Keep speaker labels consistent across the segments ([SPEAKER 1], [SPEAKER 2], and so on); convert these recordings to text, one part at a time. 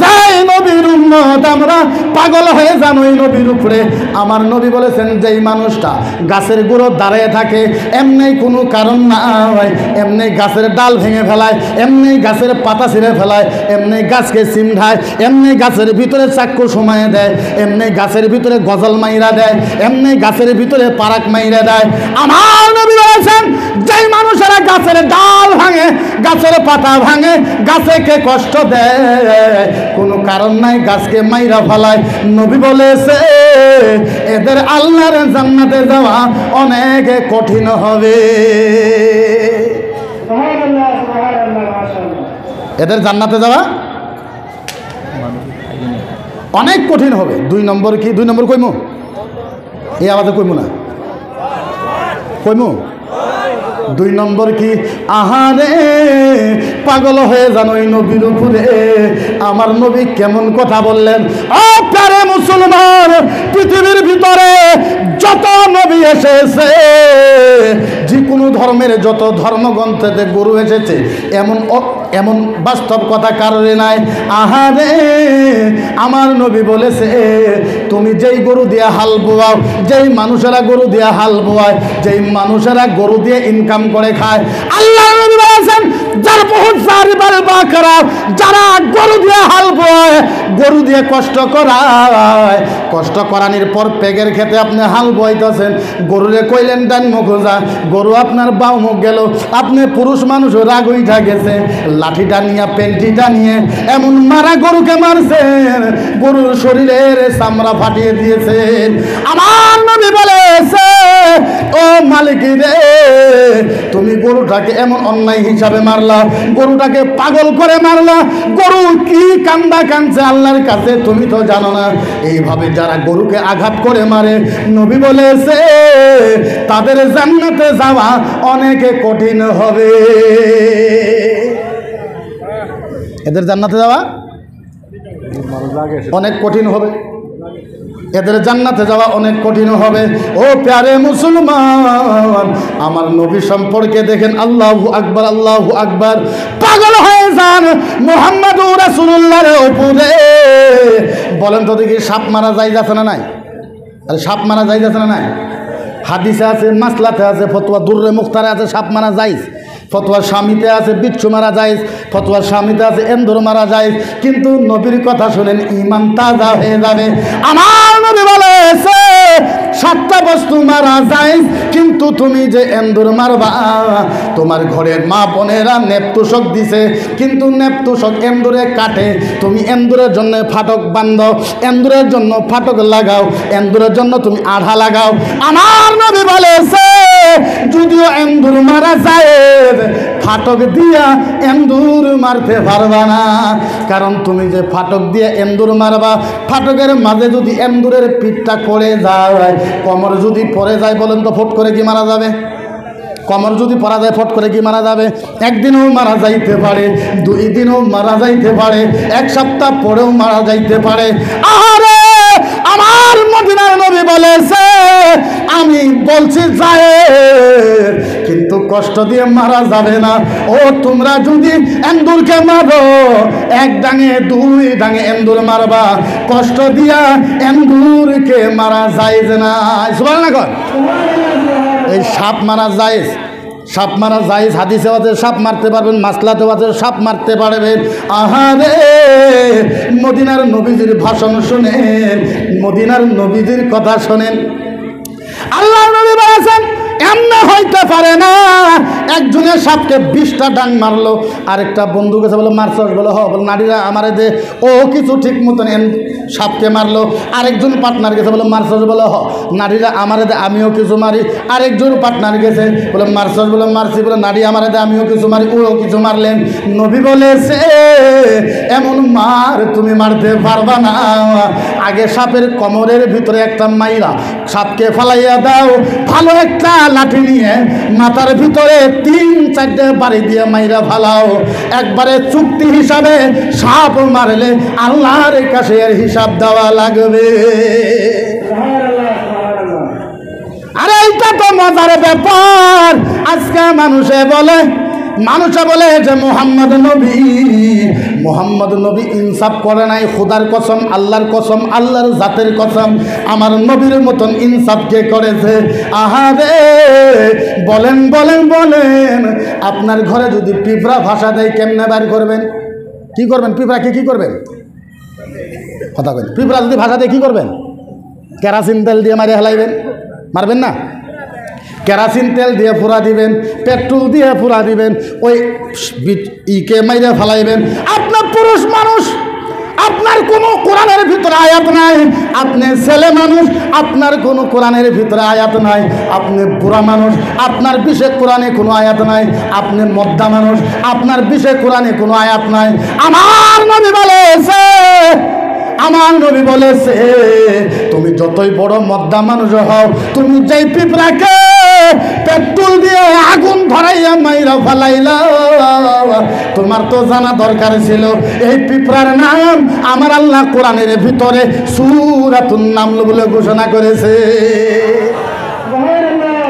[SPEAKER 1] যাই নবীর উম্মত আমরা পাগল হয়ে যান ওই নবীর উপরে। আমার নবী বলেছেন, যেই মানুষটা গাছের গুঁড়ো দাঁড়িয়ে থাকে, এমনি কোনো কারণ না হয় এমনি গাছের ডাল ভেঙে ফেলায়, এমনি গাছের পাতা ছিঁড়ে ফেলায়, এমনি গাছকে সিমঢায় এমনি গাছের ভিতরে চাক্কু সময় দেয়, এমনি গাছের ভিতরে গজল মাইরা দেয়, এমনি গাছের ভিতরে পারাক মাইরা দেয়। আমার নবী বলেছেন, যেই মানুষেরা গাছের ডাল ভাঙে, গাছের পাতা ভাঙে গাছে গাছেকে কষ্ট দেয়, কোনো কারণ নাই গাছকে মাইরা ফেলায়। নবী বলেছে এদের আল্লাহর জান্নাতে যাওয়া অনেক কঠিন হবে। এদের জান্নাতে যাওয়া অনেক কঠিন হবে। দুই নম্বর কি? দুই নম্বর কইমু? এই আওয়াজে কইমু না। কইমু? দুই নম্বর কি? আহারে পাগল হয়ে জানো এই নবীর উপরে। আমার নবী কেমন কথা বললেন? ও প্যারে মুসলমান, পৃথিবীর ভিতরে যত নবী এসেছে, যে কোনো ধর্মের যত ধর্মগ্রন্থেতে গরু এসেছে, এমন এমন বাস্তব কথা কারণে নাই। আহারে আমার নবী বলেছে, তুমি যেই গরু দিয়ে হাল বোয়াও, যেই মানুষেরা গরু দিয়ে হাল বোয়ায়, যেই মানুষেরা গরু দিয়ে ইনকাম করে খায় আল্লাহ বলেছেন যার বহুত বা খারাপ যারা গরু দিয়ে হাল বোয়ায়, গরু দিয়ে কষ্ট করায়। কষ্ট করানির পর পেগের খেতে আপনি হাল বইতেছেন গরুরে কইলেন, ডান মুখ যা। গরু আপনার বাউ মুখ গেল। আপনি পুরুষ মানুষ রাগ উঠা গেছে। লাঠিটা নিয়ে, পেন্টিটা নিয়ে, এমন মারা গরুকে মারছেন। গরুর শরীরের চামড়া ফাটিয়ে দিয়েছেন। আমার নবী বলেছে, ও মালিক রে তুমি গরুটাকে এমন অন্যায় হিসাবে মারলা গরুটাকে পাগল করে মারলা গরু কি কান্দা কানছে আল্লাহর কাছে তুমি তো জানো না। এইভাবে যারা গরুকে আঘাত করে মারে নবী বলেছে তাদের জান্নাতে যাওয়া অনেকে কঠিন হবে। এদের জান্নাতে যাওয়া অনেক কঠিন হবে। এদের জান্নাতে যাওয়া অনেক কঠিন হবে। ও প্যারে মুসলমান, আমার নবী সম্পর্কে দেখেন, আল্লাহ আকবার আল্লাহ আকবার। পাগল হয়ে যান মোহাম্মদ রাসূলুল্লাহর উপরে। বলেন তো দেখি, সাপ মারা যাই যাচ্ছে না নাই? আরে, সাপ মারা যাই যাচ্ছে না নাই? হাদিসে আছে, মাসলাতে আছে, ফতোয়া, দুর্রে মুখতারে আছে, সাপ মারা যাইস ফতোয়ার স্বামীতে আছে, বিচ্ছু মারা যায় ফতোয়ার স্বামীতে আছে, এন্দুর মারা যায় কিন্তু নবীর কথা শুনেন ইমান তাজা হয়ে যাবে। আমার নবী বলেছে সাতটা বস্তু মারা যায় কিন্তু তুমি যে এন্দুর মারবা, তোমার ঘরের মা বোনেরা নেপতুষক দিছে, কিন্তু নেপতুষক এন্দুরে কাটে। তুমি এন্দুরের জন্য ফাটক বান্ধ, এন্দুরের জন্য ফাটক লাগাও, এন্দুরের জন্য তুমি আধা লাগাও। আমার নবী বলেছে যদিও এন্দুর মারা যায় ফাটক দিয়া এন্দুর মারতে পারবা না। কারণ তুমি যে ফাটক দিয়ে এন্দুর মারবা, ফাটকের মাঝে যদি এন্দুরের পিঠটা পড়ে যায়, কমর যদি পড়ে যায় বলেন তো ফট করে কি মারা যাবে? কমর যদি পরা যায়, ফট করে কি মারা যাবে? একদিনও মারা যাইতে পারে, দুই দিনও মারা যাইতে পারে, এক সপ্তাহ পরেও মারা যাইতে পারে। আরে আমার মদিনার নবী বলেছে, আমি বলছি যায় কিন্তু কষ্ট দিয়ে মারা যাবে না। ও, তোমরা যদি এন্দুরকে মারো, এক ডাঙে, দুই ডাঙে এন্দুর মারবা। কষ্ট দিয়া এন্দুরকে মারা যায় না সুবহানাল্লাহ না এই সাপ মারা যায় সাপ মারা যায় হাদিসে আছে, সাপ মারতে পারবেন, মাসলাতেও আছে, সাপ মারতে পারবেন। আহারে, মদিনার নবীজির ভাষণ শোনেন, মদিনার নবীজির কথা শোনেন। আল্লাহ নবী বলেছেন, এমন হইতে পারে না একজনের সাপকে বিশটা ডাং মারলো, আরেকটা বন্ধু গেছে বলে মারছস? বলে, হ, বলে, নারীরা আমারে দে, ও কিছু ঠিক মতন সাপকে মারলো। আরেকজন পার্টনার গেছে, বলে, মারছস? বলে, হ, নারীরা আমারে দে, আমিও কিছু মারি। আরেকজন পার্টনার গেছে, বলে, মারছস? বলে, মারছি। বলে, নারী আমারে দে, আমিও কিছু মারি। ওও কিছু মারলেন। নবী বলেছে এমন মার তুমি মারতে পারবা না। আগে সাপের কোমরের ভিতরে একটা মাইরা সাপকে ফালাইয়া দাও। ভালো একটা লাঠি নিয়ে মাথার ভিতরে তিন চারটে বাড়ি দিয়ে মাইরা ফালাও। একবারে চুক্তি হিসাবে সাপ মারলে আল্লাহর কাছে এর হিসাব দেওয়া লাগবে। আরে, এইটা তো মজার ব্যাপার। আজকে মানুষে বলে মানুষে বলে যে মোহাম্মদ নবী মোহাম্মদ নবী ইনসাফ করে নাই, খুদার কসম, আল্লাহর কসম, আল্লাহর জাতের কসম। আমার নবীর মতন ইনসাফ কে করেছে? আহারে বলেন বলেন বলেন, আপনার ঘরে যদি পিঁপড়া ভাষা দেয়, কেমনে বার করবেন? কি করবেন? পিঁপড়াকে কি করবেন? কথা কই পিঁপড়া যদি ভাষা দিয়ে কী করবেন? কেরাসিন তেল দিয়ে মারিয়ে হেলাইবেন মারবেন না? কেরাসিন তেল দিয়ে ফুরা দিবেন, পেট্রোল দিয়ে ফুরা দিবেন, ওই ইকে মাইরে ফেলাইবেন। আপনার পুরুষ মানুষ আপনার কোনো কোরআনের ভিতরে আয়াত নাই। আপনি ছেলে মানুষ, আপনার কোনো কোরআনের ভিতরে আয়াত নাই। আপনি বুড়া মানুষ, আপনার বিশেষ কোরআনে কোনো আয়াত নাই। আপনি মদ্দা মানুষ, আপনার বিশেষ কোরআনে কোনো আয়াত নাই। আমার নবী বলেছে আমার নবী বলেছে তুমি যতই বড় মদ্দা মানুষ হও তুমি যেই পিঁপড়াকে পেট্রোল দিয়ে আগুন ধরাইয়া মাইরা ফেলাইলা তোমার তো জানা দরকার ছিল এই পিঁপড়ার নাম আমার আল্লাহ কোরআনের ভিতরে সুরাতুন নাম বলে ঘোষণা করেছে।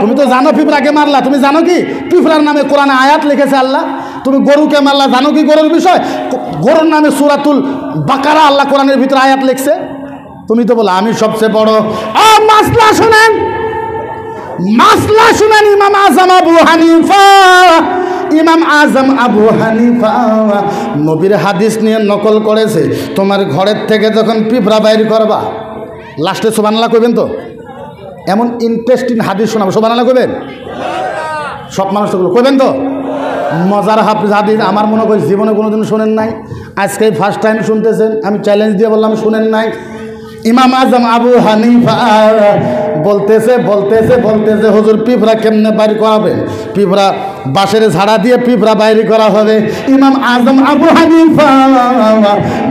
[SPEAKER 1] তুমি তো জানো পিঁপড়াকে মারলা তুমি জানো কি? পিঁপড়ার নামে কোরআনে আয়াত লিখেছে আল্লাহ। তুমি গরুকে মারলা জানো কি গরুর বিষয়? গরুর নামে সুরাতুল বাকারা আল্লাহ কোরআনের ভিতরে আয়াত লিখছে। তুমি তো বলো, আমি সবচেয়ে বড়। মাসলা শুনেন। মাসলা শুনেন ইমাম আজম আবু হানিফা। ইমাম আজম আবু হানিফা নবীর হাদিস নিয়ে নকল করেছে। তোমার ঘরের থেকে যখন পিঁপড়া বাইর করবা, লাস্টে সোবানলা করবেন তো? এমন ইন্টারেস্টিং হাদিস শোনাবো। সোবানলা করবেন সব মানুষ করবেন তো? মজার হাফিজ হাদিস, আমার মনে করি জীবনে কোনোদিন শোনেন নাই। আজকে ফার্স্ট টাইম শুনতেছেন, আমি চ্যালেঞ্জ দিয়ে বললাম শুনেন নাই। ইমাম আজম আবু হানিফা বলতেছে বলতেছে বলতেছে, হুজুর পিঁপড়া কেমনে বাড়ি করাবেন? পিঁপড়া বাঁশের ঝাড়া দিয়ে পিঁপড়া বাইর করা হবে। ইমাম আজম আবু হানিফা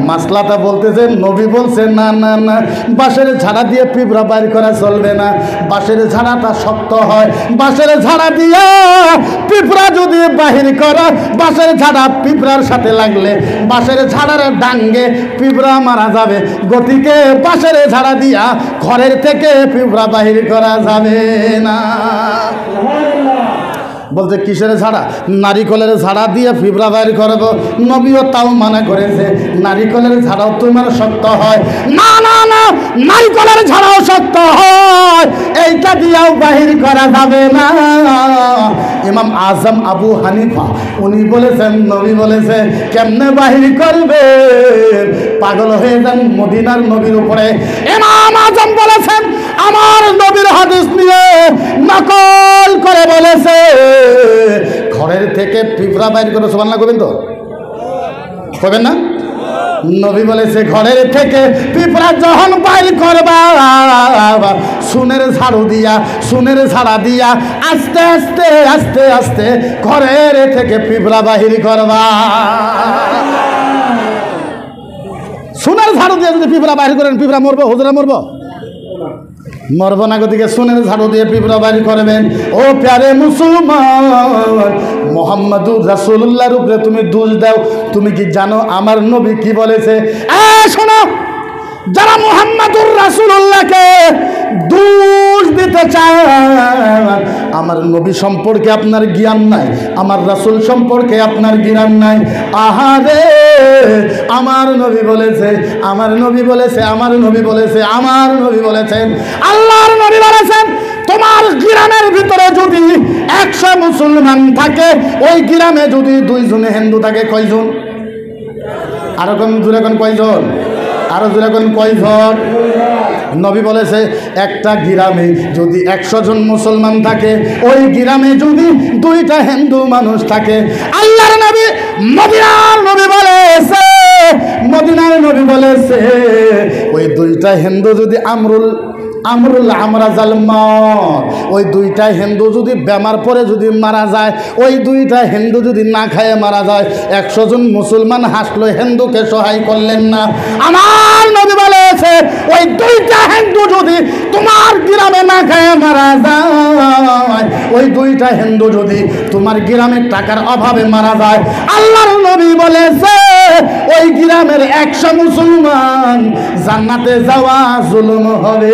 [SPEAKER 1] মাসলাটা বলতেছে নবী বলছে, না না না, বাঁশের ঝাড়া দিয়ে পিঁপড়া বাইর করা চলবে না। বাঁশের ঝাড়াটা শক্ত হয়। বাঁশের ঝাড়া দিয়ে পিঁপড়া যদি বাহির করা, বাঁশের ঝাড়া পিঁপড়ার সাথে লাগলে, বাঁশের ঝাড়ার ডাঙ্গে পিঁপড়া মারা যাবে। গতিকে বাঁশের ঝাড়া দিয়া ঘরের থেকে পিঁপড়া বাহির করা যাবে না। বলতে কিসের ঝাড়া? নারিকলের ঝাড়া দিয়ে ফিবরা বাইর করব। নবীও তাও মানা করেছে, নারিকলের ঝাড়াও তোমার শক্ত হয়। না না না, নারিকলের ঝাড়াও শক্ত হয়। এইটা দিয়েও বাহির করা যাবে না। ইমাম আজম আবু হানিফা, উনি বলেছেন, নবী বলেছে, কেমনে বাহির করবে? পাগল হয়ে যান মদিনার নবীর উপরে। ইমাম আজম বলেছেন আমার নবীর হাদিস নিয়ে নকল করে বলেছে। ঘরের থেকে পিঁপড়া বাইর করে সোমান্না করবেন তো? করবেন না? নবী বলেছে, ঘরের থেকে পিঁপড়া যখন বাইর করবা, সুনের ঝাড়ু দিয়া, সুনের ঝাড়া দিয়া আস্তে আস্তে আস্তে আস্তে ঘরের থেকে পিঁপড়া বাহির করবা। সোনার ঝাড়ু দিয়ে যদি পিঁপড়া বাহির করেন, পিঁপড়া মরবো, হুজরা মরবো? মরব না গতিকে সোনের ঝাড়ু দিয়ে পিঁপড়া বাড়ি করবেন। ও প্যারে মুসলমান মোহাম্মদ রাসুল্লাহর রূপে তুমি দোষ দাও। তুমি কি জানো আমার নবী কি বলেছে? শোনো! যারা মোহাম্মদুর রাসুল্লাহকে দোষ দিতে চায়, আমার নবী সম্পর্কে আপনার জ্ঞান নাই, আমার রাসুল সম্পর্কে আপনার জ্ঞান নাই। আহারে আমার নবী বলেছে, আমার নবী বলেছে, আমার নবী বলেছে, আমার নবী বলেছেন আল্লাহর নবী বলেছেন, তোমার গ্রামের ভিতরে যদি একশো মুসলমান থাকে, ওই গ্রামে যদি দুইজনে হিন্দু থাকে, কয়জন? আরও কোন কোন, কয়জন? আরও যেরকম কয় ঘর? নবী বলেছে, একটা গ্রামে যদি একশো জন মুসলমান থাকে, ওই গ্রামে যদি দুইটা হিন্দু মানুষ থাকে, আল্লাহর নবী মদিনার নবী বলেছে, মদিনার নবী বলেছে, ওই দুইটা হিন্দু যদি আমরুল আমরুল আমরা জালমত ওই দুইটা হিন্দু যদি বেমার পরে যদি মারা যায়, ওই দুইটা হিন্দু যদি না খায় মারা যায়, একশো জন মুসলমান হাসলো, হিন্দুকে সহায় করলেন না। আমার নবী বলেছে, ওই দুইটা হিন্দু যদি তোমার গ্রামে না খায় মারা যায়, ওই দুইটা হিন্দু যদি তোমার গ্রামের টাকার অভাবে মারা যায়, আল্লাহর নবী বলেছে, ওই গ্রামের একশো মুসলমান জান্নাতে যাওয়া জুলুম হবে।